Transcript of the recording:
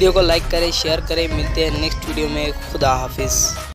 Video को like करें share करें। मिलते हैं नेक्स्ट वीडियो में। खुदा हाफिज़।